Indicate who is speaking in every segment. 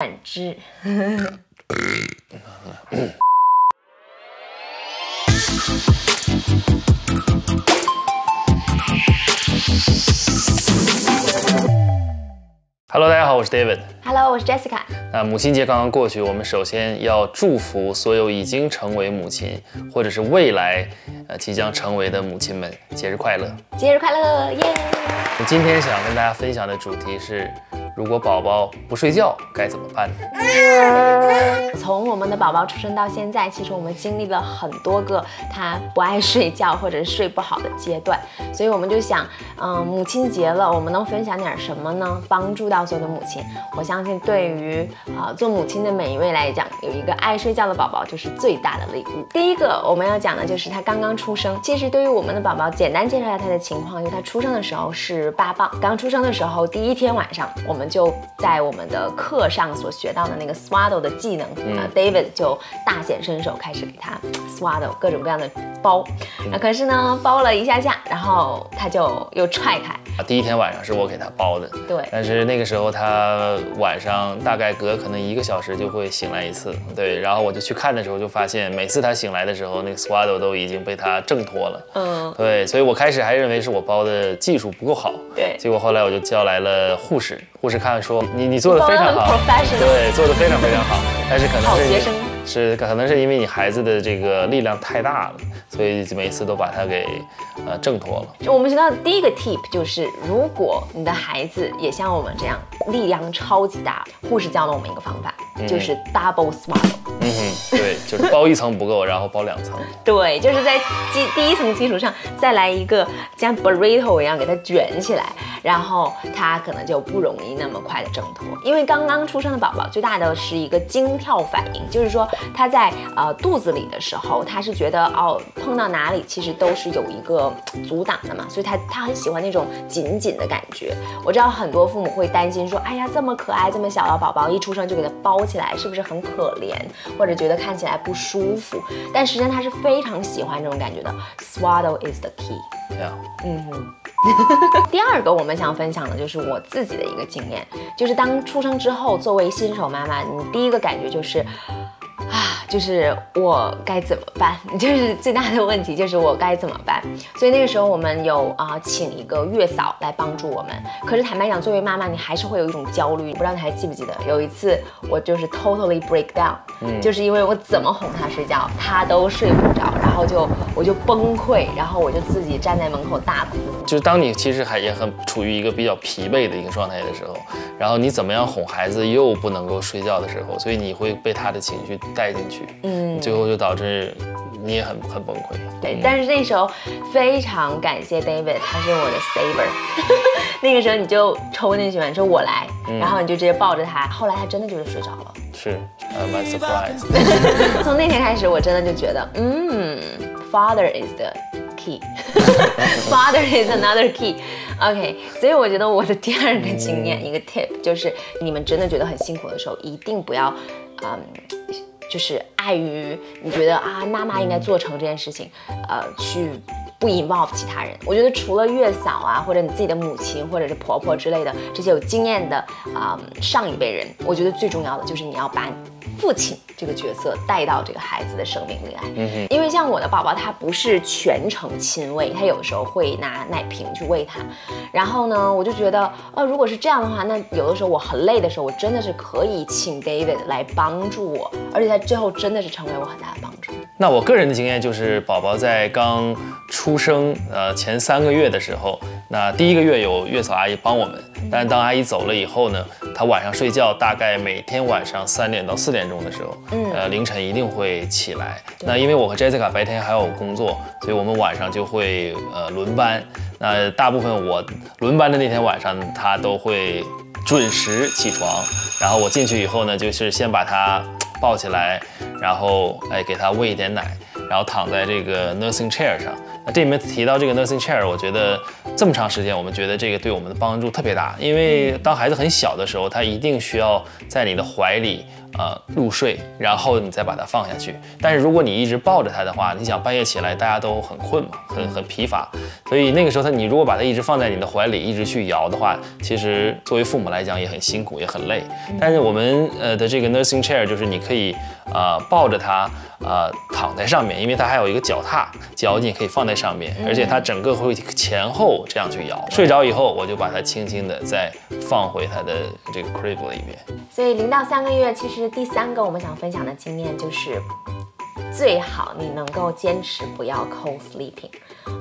Speaker 1: 感知。
Speaker 2: Hello，大家好，我是 David。
Speaker 1: Hello，我是 Jessica。
Speaker 2: 那母亲节刚刚过去，我们首先要祝福所有已经成为母亲，或者是未来呃即将成为的母亲们，节日快乐。
Speaker 1: 节日快乐，耶！
Speaker 2: 我今天想跟大家分享的主题是，如果宝宝不睡觉该怎么办呢？
Speaker 1: 从我们的宝宝出生到现在，其实我们经历了很多个他不爱睡觉或者是睡不好的阶段，所以我们就想，嗯、母亲节了，我们能分享点什么呢？帮助到所有的母亲。我相信对于啊、做母亲的每一位来讲，有一个爱睡觉的宝宝就是最大的礼物。第一个我们要讲的就是他刚刚出生。其实对于我们的宝宝，简单介绍一下他的情况，就是他出生的时候是八磅，刚出生的时候第一天晚上，我们就在我们的课上所学到的那个 swaddle 的技能，啊、d a v i d 就大显身手，开始给他 swaddle 各种各样的包。那可是呢，包了一下下，然后他就又踹开，
Speaker 2: 啊，第一天晚上是我给他包的，
Speaker 1: 对。
Speaker 2: 但是那个时候他晚上大概隔可能一个小时就会醒来一次，对，然后我就去看的时候就发现，每次他醒来的时候，那个 swaddle 都已经被他挣脱了，
Speaker 1: 嗯，
Speaker 2: 对，所以我开始还认为是我包的技术不够好，
Speaker 1: 对。
Speaker 2: 结果后来我就叫来了护士，护士看说你你做的非常好。对，做的非常非常好，但是可能是因
Speaker 1: 好学生
Speaker 2: 是可能是因为你孩子的这个力量太大了，所以每次都把他给呃挣脱了。
Speaker 1: 就我们学到的第一个 tip 就是，如果你的孩子也像我们这样力量超级大，护士教了我们一个方法，就是 double swaddle。
Speaker 2: 嗯哼，对，就是包一层不够，然后包两层。
Speaker 1: 对，就是在基第一层基础上再来一个像 burrito 一样给它卷起来，然后它可能就不容易那么快的挣脱。因为刚刚出生的宝宝最大的是一个惊跳反应，就是说他在呃肚子里的时候，他是觉得哦碰到哪里其实都是有一个阻挡的嘛，所以他他很喜欢那种紧紧的感觉。我知道很多父母会担心说，哎呀这么可爱这么小的宝宝一出生就给他包起来，是不是很可怜，或者觉得看起来不舒服？但实际上他是非常喜欢这种感觉的。Swaddle is the key。嗯。第二个我们想分享的就是我自己的一个经验，就是当出生之后，作为新手妈妈，你第一个感觉就是。啊，就是我该怎么办？就是最大的问题就是我该怎么办？所以那个时候我们有啊、请一个月嫂来帮助我们。可是坦白讲，作为妈妈，你还是会有一种焦虑。不知道你还记不记得有一次我就是 totally break down，嗯、就是因为我怎么哄她睡觉，她都睡不着，然后就我就崩溃，然后我就自己站在门口大哭。
Speaker 2: 就是当你其实还也很处于一个比较疲惫的一个状态的时候，然后你怎么样哄孩子又不能够睡觉的时候，所以你会被他的情绪带进去，
Speaker 1: 嗯，
Speaker 2: 最后就导致你也很很崩溃。
Speaker 1: 对，但是那时候非常感谢 David，他是我的 saver。那个时候你就抽那喜欢说我来，然后你就直接抱着他，后来他真的就是睡着了。
Speaker 2: 是，呃，蛮 surprise。
Speaker 1: 从那天开始，我真的就觉得，嗯，Father is the key，Father is another key。OK，所以我觉得我的第二个经验，一个 tip 就是，你们真的觉得很辛苦的时候，一定不要，嗯。就是碍于你觉得啊，妈妈应该做成这件事情，呃，去不 involve 其他人。我觉得除了月嫂啊，或者你自己的母亲或者是婆婆之类的这些有经验的啊、上一辈人，我觉得最重要的就是你要把父亲这个角色带到这个孩子的生命里来。
Speaker 2: 嗯
Speaker 1: 因为像我的宝宝，他不是全程亲喂，他有的时候会拿奶瓶去喂他。然后呢，我就觉得，呃，如果是这样的话，那有的时候我很累的时候，我真的是可以请 David 来帮助我，而且他最后真的是成为我很大的帮助。
Speaker 2: 那我个人的经验就是，宝宝在刚出生呃前三个月的时候，那第一个月有月嫂阿姨帮我们，但是当阿姨走了以后呢，她晚上睡觉大概每天晚上三点到四点钟的时候，
Speaker 1: 嗯
Speaker 2: 呃凌晨一定会起来。那因为我和 Jessica 白天还有工作，所以我们晚上就会呃轮班。那大部分我轮班的那天晚上，她都会准时起床，然后我进去以后呢，就是先把她抱起来，然后哎给她喂一点奶，然后躺在这个 nursing chair 上。这里面提到这个 nursing chair，我觉得这么长时间，我们觉得这个对我们的帮助特别大，因为当孩子很小的时候，他一定需要在你的怀里。呃，入睡，然后你再把它放下去。但是如果你一直抱着它的话，你想半夜起来，大家都很困嘛，很很疲乏。所以那个时候，他你如果把它一直放在你的怀里，一直去摇的话，其实作为父母来讲也很辛苦，也很累。但是我们呃的这个 nursing chair 就是你可以呃抱着它。呃，躺在上面，因为它还有一个脚踏，脚你可以放在上面，而且它整个会前后这样去摇。睡着以后，我就把它轻轻的再放回它的这个 crib 里面。
Speaker 1: 所以零到三个月，其实是第三个我们想分享的经验就是，最好你能够坚持不要 co-sleeping。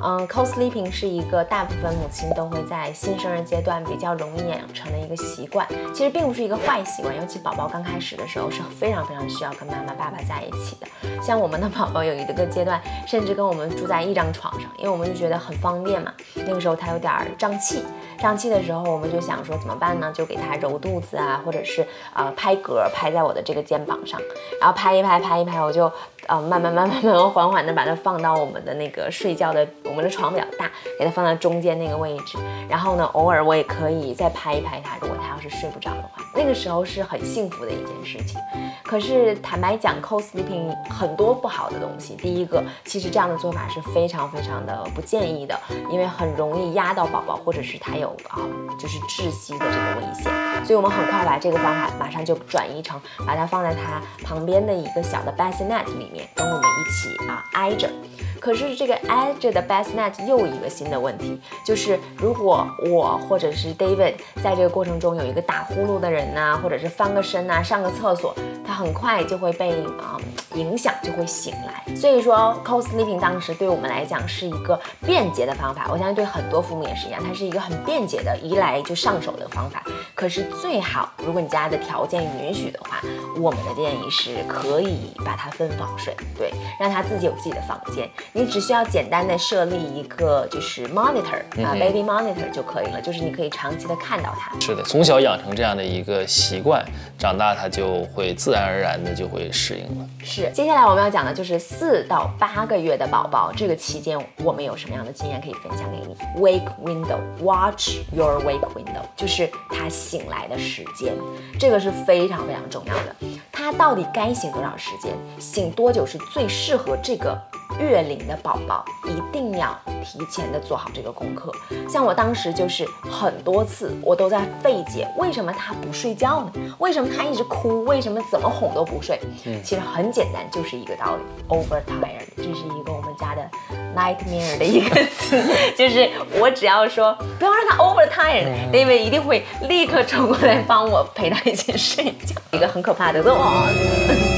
Speaker 1: 嗯，co-sleeping 是一个大部分母亲都会在新生儿阶段比较容易养成的一个习惯。其实并不是一个坏习惯，尤其宝宝刚开始的时候是非常非常需要跟妈妈、爸爸在一起的。像我们的宝宝有一个阶段，甚至跟我们住在一张床上，因为我们就觉得很方便嘛。那个时候他有点胀气，胀气的时候我们就想说怎么办呢？就给他揉肚子啊，或者是呃拍嗝，拍在我的这个肩膀上，然后拍一拍，拍一拍，我就呃。慢慢慢慢慢慢缓缓的把它放到我们的那个睡觉的，我们的床比较大，给它放到中间那个位置。然后呢，偶尔我也可以再拍一拍它，如果它要是睡不着的话，那个时候是很幸福的一件事情。可是坦白讲，co-sleeping 很多不好的东西。第一个，其实这样的做法是非常非常的不建议的，因为很容易压到宝宝，或者是他有啊，就是窒息的这个危险。所以我们很快把这个方法马上就转移成，把它放在它旁边的一个小的 bassinet 里面。跟我们一起啊挨着，可是这个挨着的 bassinet 又一个新的问题，就是如果我或者是 David 在这个过程中有一个打呼噜的人呐，或者是翻个身呐，上个厕所，他很快就会被啊影响，就会醒来。所以说 co-sleeping 当时对我们来讲是一个便捷的方法，我相信对很多父母也是一样，它是一个很便捷的，一来就上手的方法。可是最好，如果你家的条件允许的话，我们的建议是可以把它分房睡，对，让他自己有自己的房间。你只需要简单的设立一个就是 monitor 啊，baby monitor 就可以了，就是你可以长期的看到它。
Speaker 2: 是的，从小养成这样的一个习惯，长大它就会自然而然的就会适应了。
Speaker 1: 是，接下来我们要讲的就是四到八个月的宝宝，这个期间我们有什么样的经验可以分享给你？Wake window，watch your wake window，就是他。醒来的时间，这个是非常非常重要的。他到底该醒多少时间？醒多久是最适合这个月龄的宝宝？一定要提前的做好这个功课。像我当时就是很多次，我都在费解，为什么他不睡觉呢？为什么他一直哭？为什么怎么哄都不睡？嗯，其实很简单，就是一个道理，overtired。这是一个我们家的。nightmare 的一个词，就是我只要说不要让他 overtired，David 一定会立刻冲过来帮我陪他一起睡觉，一个很可怕的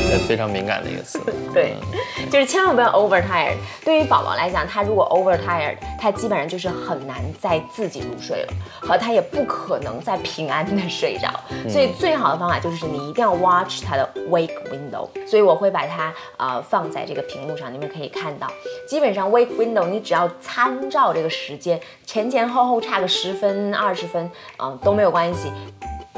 Speaker 1: 动
Speaker 2: 非常敏感的一个词。
Speaker 1: 对，就是千万不要 overtired。对于宝宝来讲，他如果 overtired，他基本上就是很难再自己入睡了，和他也不可能再平安的睡着。所以最好的方法就是你一定要 watch 他的 wake window。所以我会把它呃放在这个屏幕上，你们可以看到，基本上 wake window 你只要参照这个时间，前前后后差个十分二十分，嗯都没有关系。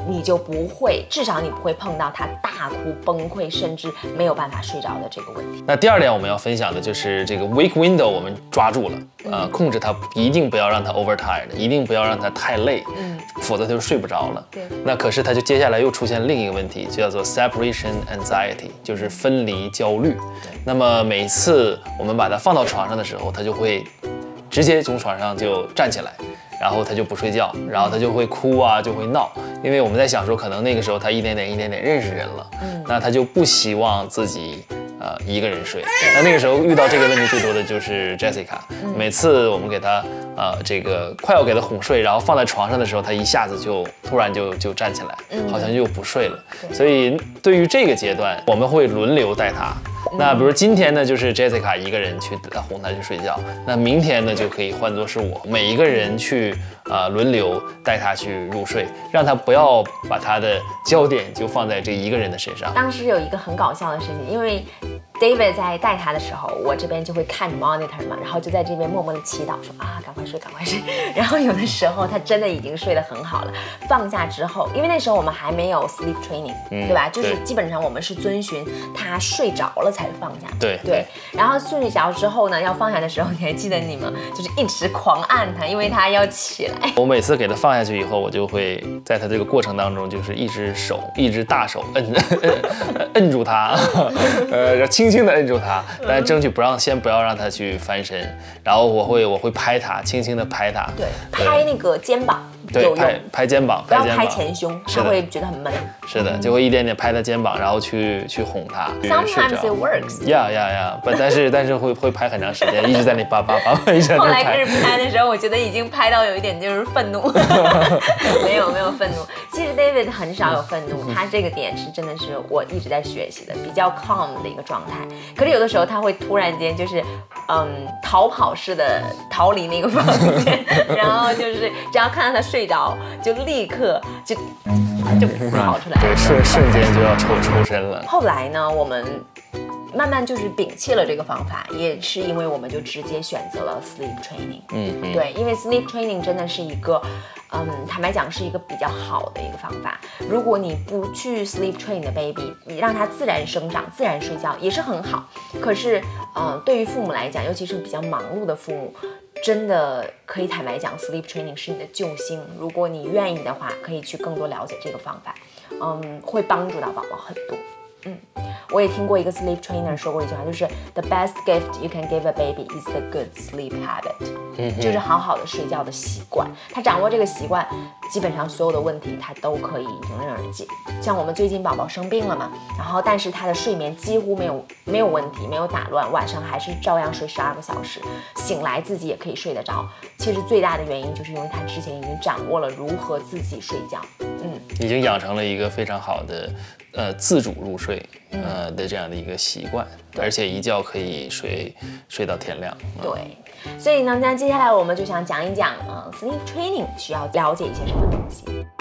Speaker 1: 你就不会，至少你不会碰到他大哭崩溃，甚至没有办法睡着的这个问题。
Speaker 2: 那第二点我们要分享的就是这个 wake window，我们抓住了，呃，控制他，一定不要让他 overtired，一定不要让他太累，嗯，否则他就睡不着了。
Speaker 1: 对。
Speaker 2: 那可是他就接下来又出现另一个问题，就叫做 separation anxiety，就是分离焦虑。那么每次我们把他放到床上的时候，他就会直接从床上就站起来。然后他就不睡觉，然后他就会哭啊，就会闹，因为我们在想说，可能那个时候他一点点一点点认识人了，嗯，那他就不希望自己呃一个人睡。那那个时候遇到这个问题最多的就是 Jessica，每次我们给他呃这个快要给他哄睡，然后放在床上的时候，他一下子就突然就就站起来，好像就不睡了。所以对于这个阶段，我们会轮流带他。那比如今天呢，就是 Jessica 一个人去哄他去睡觉。那明天呢，就可以换作是我，每一个人去呃、轮流带他去入睡，让他不要把他的焦点就放在这一个人的身上。
Speaker 1: 当时有一个很搞笑的事情，因为 David 在带他的时候，我这边就会看 monitor 嘛，然后就在这边默默的祈祷说啊，赶快睡，赶快睡。然后有的时候他真的已经睡得很好了，放下之后，因为那时候我们还没有 sleep training，、
Speaker 2: 嗯
Speaker 1: 对吧？就是基本上我们是遵循他睡着了才放下。
Speaker 2: 对
Speaker 1: 对。然后睡着之后呢，要放下的时候，你还记得你吗？就是一直狂按他，因为他要起来。
Speaker 2: 我每次给他放下去以后，我就会在他这个过程当中，就是一只手，一只大手摁摁 摁住他，呃，轻轻的摁住他，但争取不让先不要让他去翻身，然后我会我会拍他，轻轻的拍他，
Speaker 1: 对，拍那个肩膀
Speaker 2: 对，拍，拍肩膀，
Speaker 1: 不要，拍前胸，
Speaker 2: 是
Speaker 1: 会觉得很闷。
Speaker 2: 是的，就会一点点拍他肩膀，然后去去哄他
Speaker 1: ，Sometimes it。works。
Speaker 2: Yeah, yeah, yeah. 不，但是但是会会拍很长时间，一直在那叭叭叭叭，一直在那拍
Speaker 1: 后来开。始拍的时候，我觉得已经拍到有一点就是愤怒，没有没有愤怒。其实 David 很少有愤怒，他这个点是真的是我一直在学习的，比较 calm 的一个状态。可是有的时候他会突然间就是，嗯，逃跑式的逃离那个房间，然后就是只要看到他睡着，就立刻就就跑出来。
Speaker 2: 对，瞬瞬间就要抽抽身了。
Speaker 1: 后来呢，我们慢慢就是摒弃了这个方法，也是因为我们就直接选择了 sleep training。
Speaker 2: 嗯嗯，
Speaker 1: 对，因为 sleep training 真的是一个，嗯，坦白讲是一个比较好的一个方法。如果你不去 sleep train 的 baby，你让他自然生长、自然睡觉也是很好。可是，嗯、对于父母来讲，尤其是比较忙碌的父母，真的可以坦白讲，sleep training 是你的救星。如果你愿意的话，可以去更多了解这个方法，嗯，会帮助到宝宝很多。嗯，我也听过一个 sleep trainer 说过一句话，就是 the best gift you can give a baby is the good sleep habit，、就是好好的睡觉的习惯。他掌握这个习惯，基本上所有的问题他都可以迎刃而解。像我们最近宝宝生病了嘛，然后但是他的睡眠几乎没有没有问题，没有打乱，晚上还是照样睡十二个小时，醒来自己也可以睡得着。其实最大的原因就是因为他之前已经掌握了如何自己睡觉。嗯，
Speaker 2: 已经养成了一个非常好的呃自主入睡呃的这样的一个习惯，而且一觉可以睡睡到天亮。嗯
Speaker 1: 对，所以呢，那接下来我们就想讲一讲，呃，sleep training 需要了解一些什么东西。